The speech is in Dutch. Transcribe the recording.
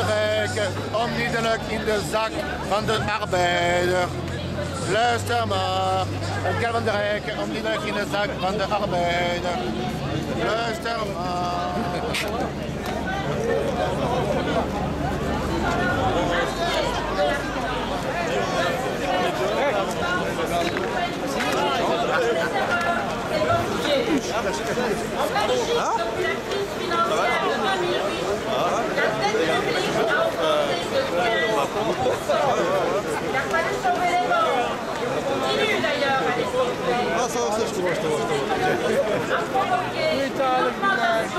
onrecht, onmiddellijk in de zak van de arbeider. Luister maar, het de rijken onmiddellijk in de zak van de arbeider. Luister maar. dat is Il a d'ailleurs Ah, ça, je te